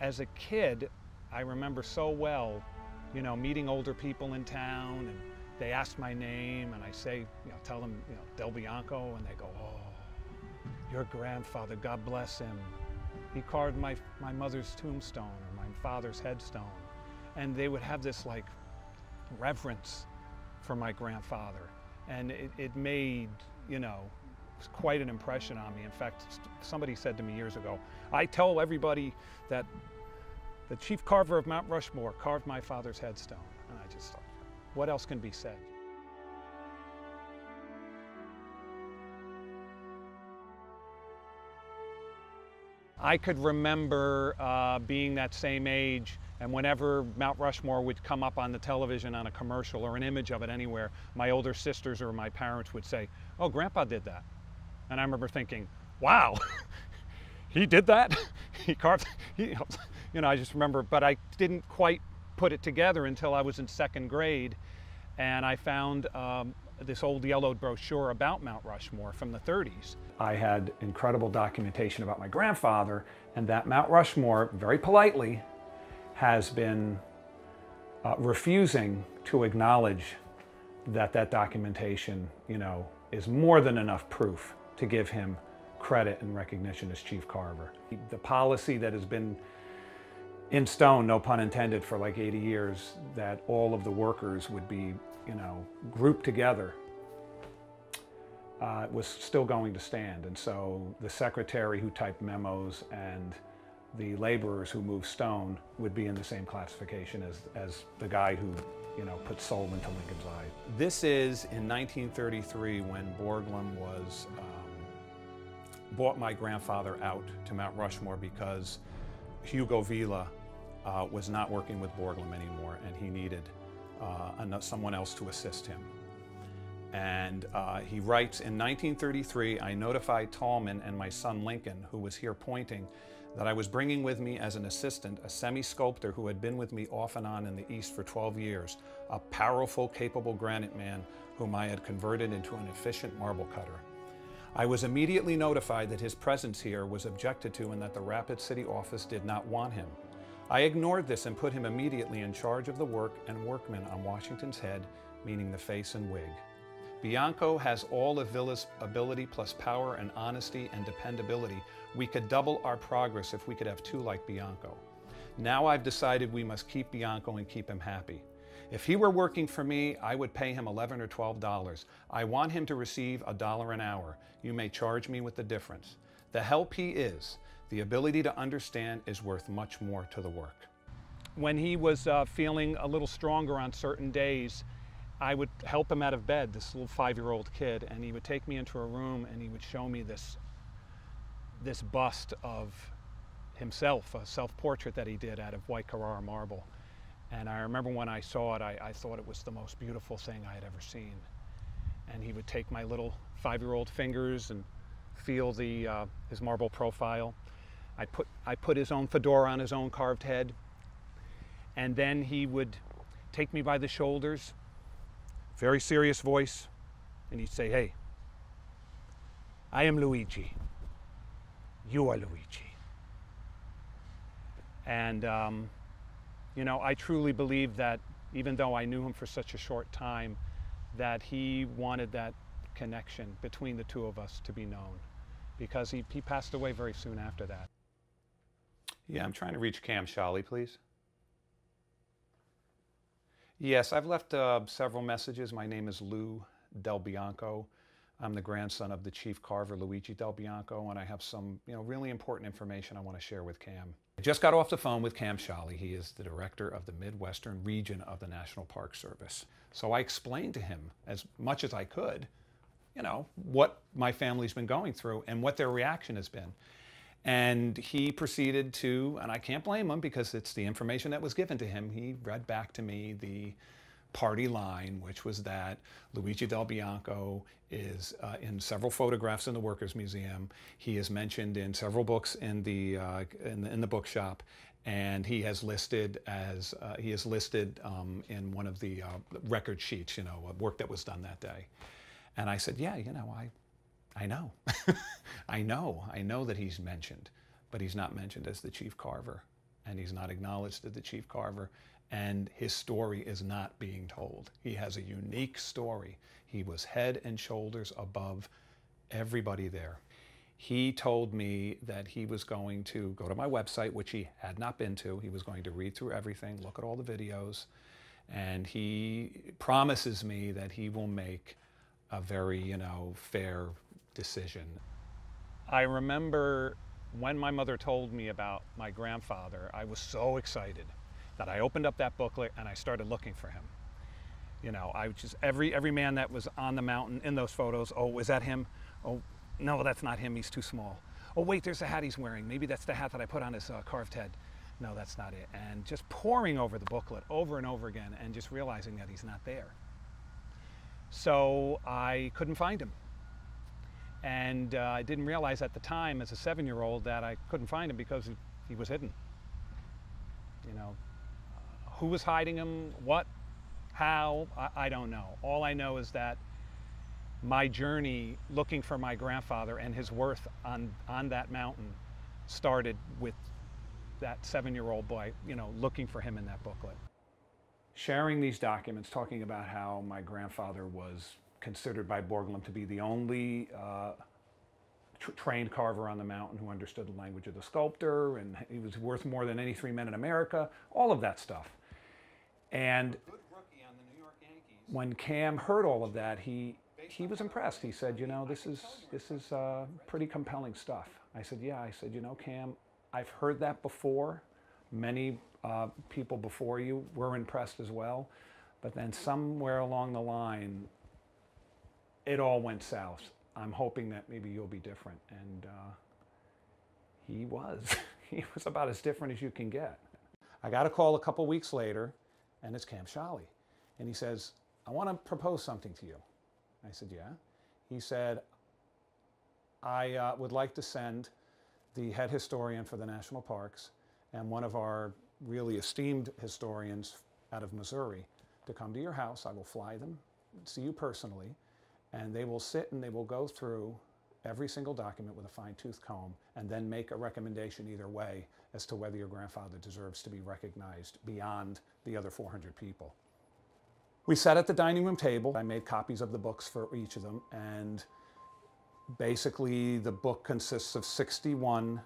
as a kid, I remember so well, you know, meeting older people in town and they ask my name and I say, you know, tell them, you know, Del Bianco and they go, oh, your grandfather, God bless him. He carved my, my mother's tombstone or my father's headstone. And they would have this like reverence for my grandfather. And it, it made, you know, quite an impression on me. In fact, somebody said to me years ago, I tell everybody that the chief carver of Mount Rushmore carved my father's headstone. And I just thought, what else can be said? I could remember uh, being that same age and whenever Mount Rushmore would come up on the television on a commercial or an image of it anywhere, my older sisters or my parents would say, oh, Grandpa did that. And I remember thinking, wow, he did that? he carved, he, you know, I just remember, but I didn't quite put it together until I was in second grade and I found um, this old yellowed brochure about Mount Rushmore from the 30s. I had incredible documentation about my grandfather and that Mount Rushmore, very politely, has been uh, refusing to acknowledge that that documentation, you know, is more than enough proof to give him credit and recognition as chief carver. The policy that has been in stone, no pun intended, for like 80 years, that all of the workers would be, you know, grouped together uh, was still going to stand. And so the secretary who typed memos and the laborers who moved stone would be in the same classification as, as the guy who, you know, put soul into Lincoln's eye. This is in 1933 when Borglum was, um, bought my grandfather out to Mount Rushmore because Hugo Villa uh, was not working with Borglum anymore and he needed uh, someone else to assist him. And uh, he writes, in 1933, I notified Tallman and my son Lincoln, who was here pointing, that I was bringing with me as an assistant a semi-sculptor who had been with me off and on in the East for 12 years, a powerful, capable granite man whom I had converted into an efficient marble cutter. I was immediately notified that his presence here was objected to and that the Rapid City office did not want him. I ignored this and put him immediately in charge of the work and workmen on Washington's head, meaning the face and wig. Bianco has all of Villa's ability plus power and honesty and dependability. We could double our progress if we could have two like Bianco. Now I've decided we must keep Bianco and keep him happy. If he were working for me, I would pay him 11 or $12. I want him to receive a dollar an hour. You may charge me with the difference. The help he is, the ability to understand is worth much more to the work. When he was uh, feeling a little stronger on certain days, I would help him out of bed, this little five-year-old kid, and he would take me into a room and he would show me this, this bust of himself, a self-portrait that he did out of white Carrara marble. And I remember when I saw it, I, I thought it was the most beautiful thing I had ever seen. And he would take my little five-year-old fingers and feel the, uh, his marble profile. I put, I put his own fedora on his own carved head. And then he would take me by the shoulders, very serious voice, and he'd say, Hey, I am Luigi. You are Luigi. And, um, you know, I truly believe that even though I knew him for such a short time, that he wanted that connection between the two of us to be known because he, he passed away very soon after that. Yeah, I'm trying to reach Cam Sholly, please. Yes, I've left uh, several messages. My name is Lou Del Bianco. I'm the grandson of the chief carver, Luigi Del Bianco, and I have some you know, really important information I want to share with Cam. I just got off the phone with Cam Sholly. He is the director of the Midwestern region of the National Park Service. So I explained to him as much as I could, you know, what my family's been going through and what their reaction has been. And he proceeded to, and I can't blame him because it's the information that was given to him. He read back to me the party line, which was that Luigi Del Bianco is uh, in several photographs in the Workers Museum. He is mentioned in several books in the, uh, in, the in the bookshop, and he has listed as uh, he is listed um, in one of the uh, record sheets, you know, work that was done that day. And I said, yeah, you know, I I know. I know. I know that he's mentioned, but he's not mentioned as the chief carver. and he's not acknowledged as the chief carver, and his story is not being told. He has a unique story. He was head and shoulders above everybody there. He told me that he was going to go to my website, which he had not been to. He was going to read through everything, look at all the videos, and he promises me that he will make a very, you know, fair decision. I remember when my mother told me about my grandfather, I was so excited that I opened up that booklet and I started looking for him. You know, I just every every man that was on the mountain in those photos. Oh, is that him? Oh, no, that's not him. He's too small. Oh, wait, there's the hat he's wearing. Maybe that's the hat that I put on his uh, carved head. No, that's not it. And just poring over the booklet over and over again and just realizing that he's not there. So I couldn't find him. And uh, I didn't realize at the time, as a seven year old, that I couldn't find him because he was hidden. You know, who was hiding him, what, how, I, I don't know. All I know is that my journey looking for my grandfather and his worth on, on that mountain started with that seven year old boy, you know, looking for him in that booklet. Sharing these documents, talking about how my grandfather was considered by Borglum to be the only uh, tr trained carver on the mountain who understood the language of the sculptor, and he was worth more than any three men in America, all of that stuff. And when Cam heard all of that, he, he was impressed. He said, you know, this is, this is uh, pretty compelling stuff. I said, yeah. I said, you know, Cam, I've heard that before. Many uh, people before you were impressed as well. But then somewhere along the line, it all went south. I'm hoping that maybe you'll be different. And uh, he was. he was about as different as you can get. I got a call a couple weeks later, and it's Cam Sholly. And he says, I want to propose something to you. I said, yeah. He said, I uh, would like to send the head historian for the national parks and one of our really esteemed historians out of Missouri to come to your house. I will fly them, see you personally, and they will sit and they will go through every single document with a fine-tooth comb and then make a recommendation either way as to whether your grandfather deserves to be recognized beyond the other 400 people. We sat at the dining room table. I made copies of the books for each of them and basically the book consists of 61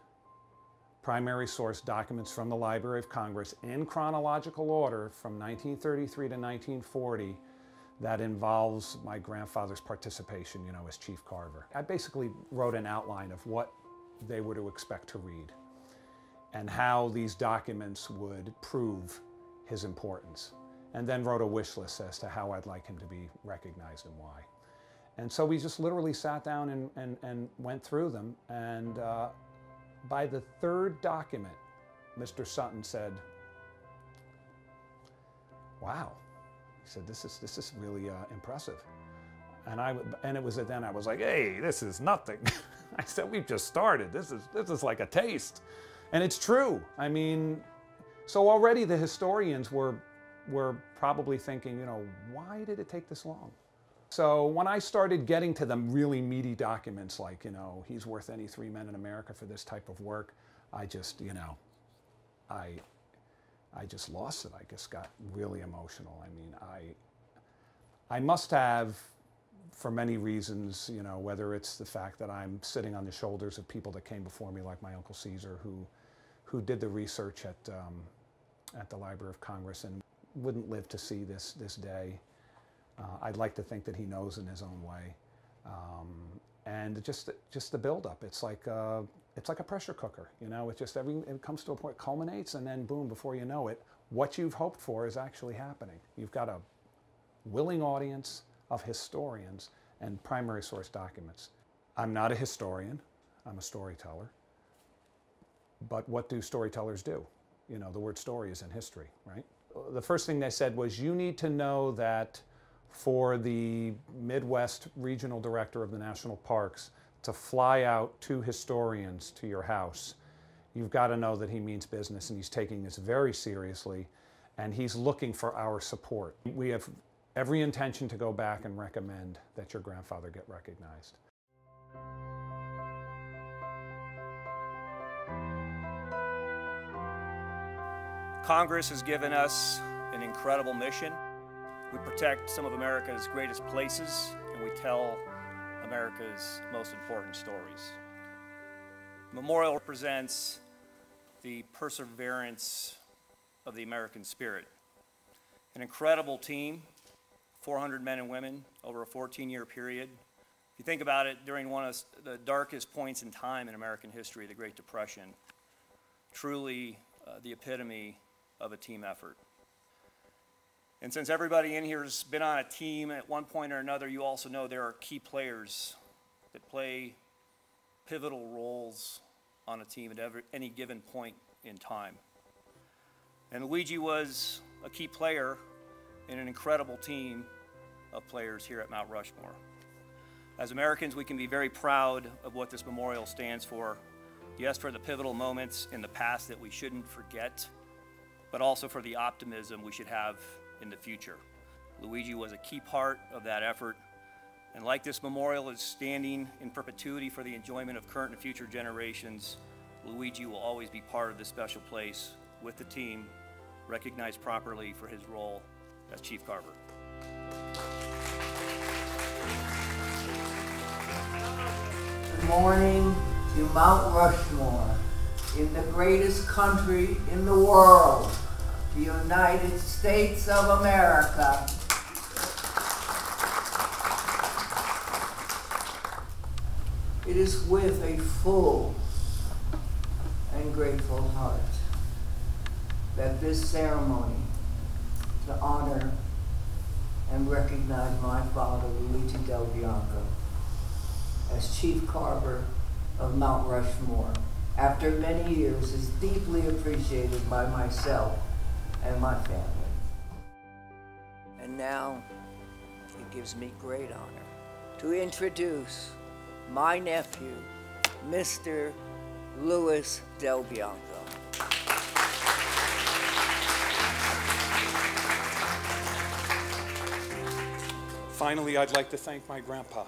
primary source documents from the Library of Congress in chronological order from 1933 to 1940 that involves my grandfather's participation, you know, as chief carver. I basically wrote an outline of what they were to expect to read and how these documents would prove his importance. And then wrote a wish list as to how I'd like him to be recognized and why. And so we just literally sat down and, and, and went through them. And uh, by the third document, Mr. Sutton said, wow, he said, this is, this is really uh, impressive. And, I, and it was then I was like, hey, this is nothing. I said, we've just started. This is, this is like a taste. And it's true. I mean, so already the historians were, were probably thinking, you know, why did it take this long? So when I started getting to the really meaty documents, like, you know, he's worth any three men in America for this type of work, I just, you know, I, I just lost it. I just got really emotional. I mean, I, I must have, for many reasons, you know, whether it's the fact that I'm sitting on the shoulders of people that came before me, like my Uncle Caesar, who, who did the research at, um, at the Library of Congress and wouldn't live to see this, this day. Uh, I'd like to think that he knows in his own way. Um, and just, just the buildup, it's like, uh, it's like a pressure cooker, you know, it just every, it comes to a point, culminates, and then boom, before you know it, what you've hoped for is actually happening. You've got a willing audience of historians and primary source documents. I'm not a historian, I'm a storyteller. But what do storytellers do? You know, the word story is in history, right? The first thing they said was you need to know that for the Midwest Regional Director of the National Parks, to fly out two historians to your house, you've got to know that he means business and he's taking this very seriously and he's looking for our support. We have every intention to go back and recommend that your grandfather get recognized. Congress has given us an incredible mission. We protect some of America's greatest places and we tell America's most important stories. Memorial represents the perseverance of the American spirit. An incredible team, 400 men and women over a 14 year period. If you think about it, during one of the darkest points in time in American history, the Great Depression, truly uh, the epitome of a team effort. And since everybody in here has been on a team at one point or another, you also know there are key players that play pivotal roles on a team at every, any given point in time. And Luigi was a key player in an incredible team of players here at Mount Rushmore. As Americans, we can be very proud of what this memorial stands for. Yes, for the pivotal moments in the past that we shouldn't forget, but also for the optimism we should have in the future. Luigi was a key part of that effort, and like this memorial is standing in perpetuity for the enjoyment of current and future generations, Luigi will always be part of this special place with the team, recognized properly for his role as Chief Carver. Good morning to Mount Rushmore, in the greatest country in the world, the United States of America. It is with a full and grateful heart that this ceremony to honor and recognize my father, Luigi Del Bianco, as Chief Carver of Mount Rushmore, after many years, is deeply appreciated by myself and my family. And now, it gives me great honor to introduce my nephew, Mr. Louis Del Bianco. Finally, I'd like to thank my grandpa,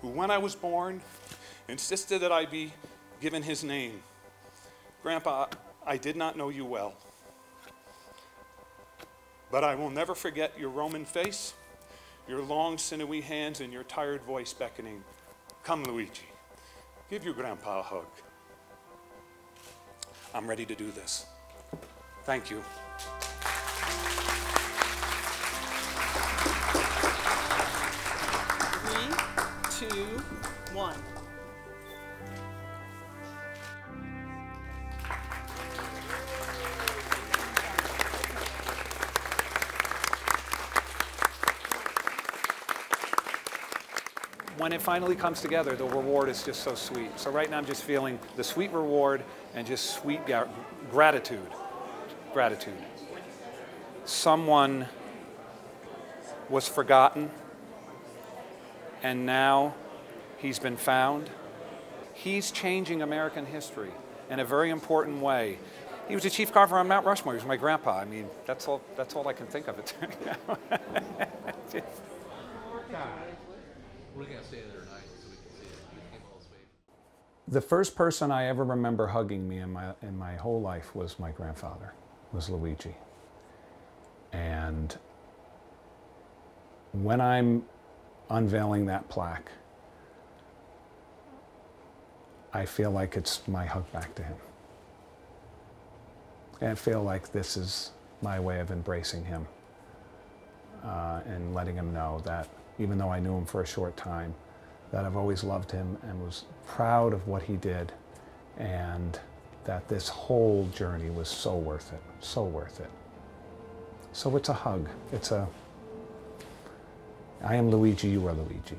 who, when I was born, insisted that I be given his name. Grandpa, I did not know you well, but I will never forget your Roman face, your long, sinewy hands, and your tired voice beckoning, Come, Luigi, give your grandpa a hug. I'm ready to do this. Thank you. two, one. When it finally comes together, the reward is just so sweet. So right now I'm just feeling the sweet reward and just sweet gratitude. Gratitude. Someone was forgotten and now he's been found. He's changing American history in a very important way. He was a chief carver on Mount Rushmore. He was my grandpa. I mean, that's all, that's all I can think of it. the first person I ever remember hugging me in my, in my whole life was my grandfather, was Luigi. And when I'm unveiling that plaque, I feel like it's my hug back to him. And I feel like this is my way of embracing him uh, and letting him know that even though I knew him for a short time, that I've always loved him and was proud of what he did and that this whole journey was so worth it, so worth it. So it's a hug. It's a I am Luigi, you are Luigi.